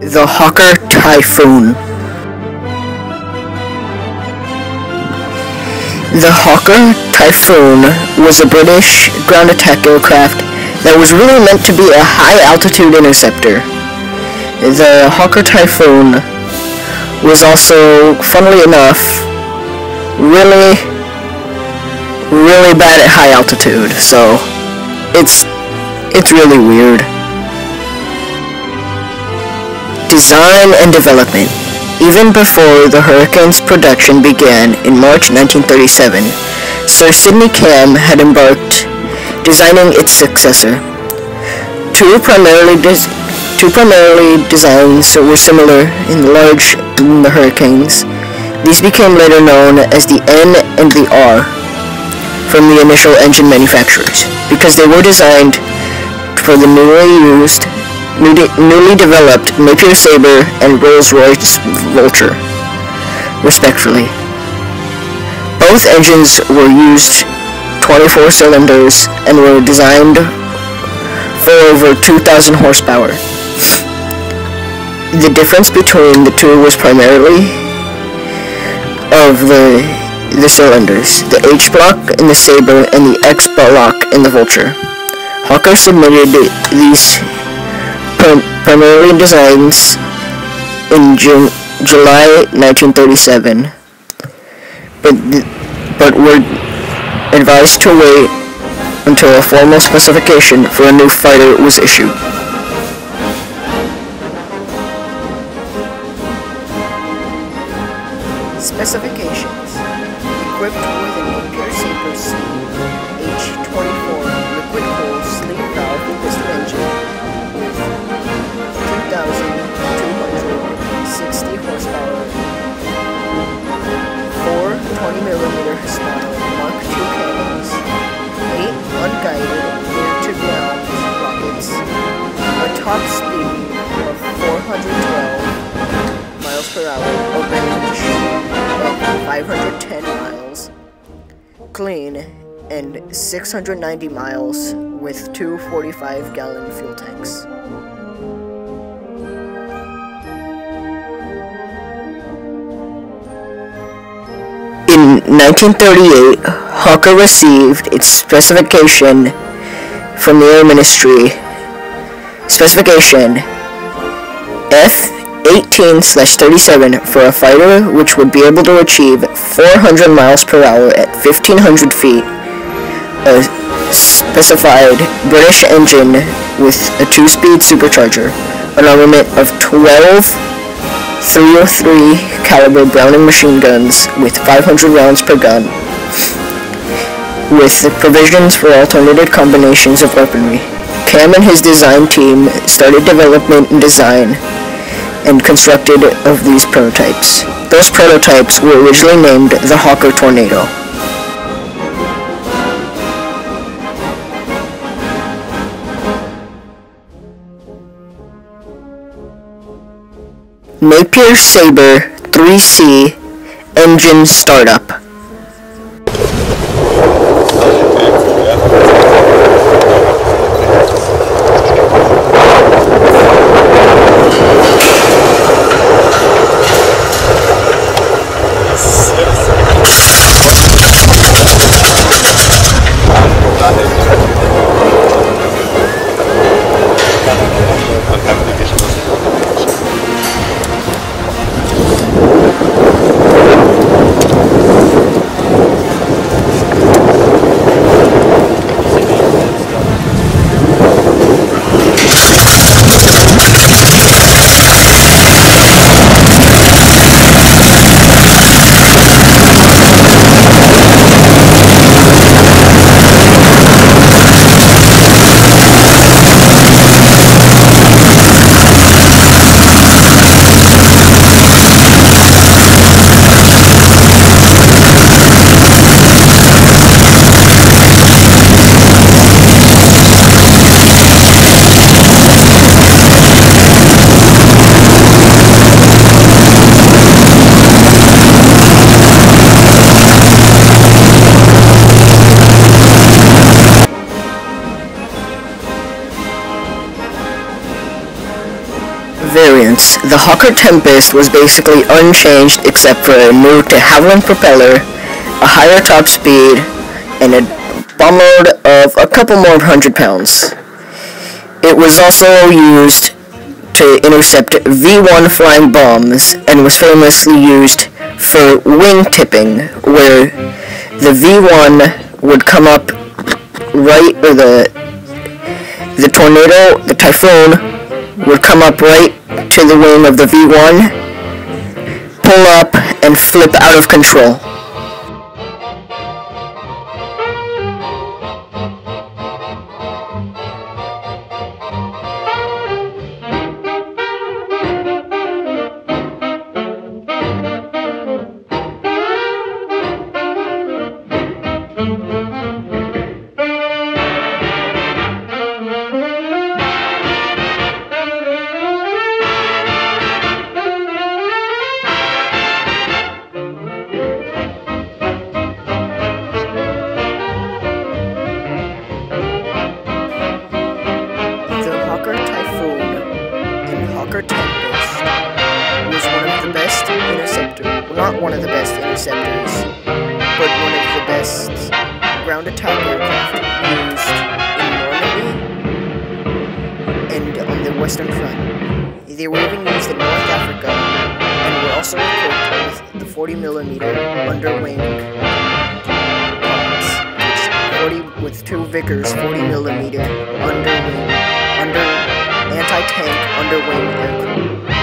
The Hawker Typhoon The Hawker Typhoon was a British ground attack aircraft that was really meant to be a high-altitude interceptor. The Hawker Typhoon was also, funnily enough, really, really bad at high altitude, so it's, it's really weird. Design and development. Even before the Hurricane's production began in March 1937, Sir Sydney Camm had embarked designing its successor. Two primarily, two primarily designs were similar in large in the Hurricanes. These became later known as the N and the R from the initial engine manufacturers because they were designed for the newly used newly developed Napier Sabre and Rolls-Royce Vulture, respectively. Both engines were used 24 cylinders and were designed for over 2,000 horsepower. The difference between the two was primarily of the the cylinders, the H block in the Sabre and the X block in the Vulture. Hawker submitted these primarily designs in June, July 1937, but, but were advised to wait until a formal specification for a new fighter was issued. Specifications. Equipped with a Napier Sabre C top speed of 412 miles per hour, a range of 510 miles, clean, and 690 miles with two 45-gallon fuel tanks. In 1938, Hawker received its specification from the Air Ministry. Specification F-18-37 for a fighter which would be able to achieve 400 miles per hour at 1500 feet. A specified British engine with a two-speed supercharger. An armament of 12 303 caliber Browning machine guns with 500 rounds per gun, with provisions for alternative combinations of weaponry. Camm and his design team started development and design and constructed of these prototypes. Those prototypes were originally named the Hawker Tornado. Napier Sabre 3C engine startup. Performance, the Hawker Tempest was basically unchanged except for a new de Havilland propeller, a higher top speed, and a bomb load of a couple more hundred pounds. It was also used to intercept V-1 flying bombs and was famously used for wing tipping, where the V1 would come up right, or the the tornado, the typhoon, would come up right to the wing of the V1, pull up, and flip out of control. One of the best interceptors, but one of the best ground attack aircraft used in Normandy and on the Western Front. They were even used in North Africa and were also equipped with the 40 millimeter underwing pods, 40 with two Vickers 40 millimeter underwing under anti-tank underwing aircraft.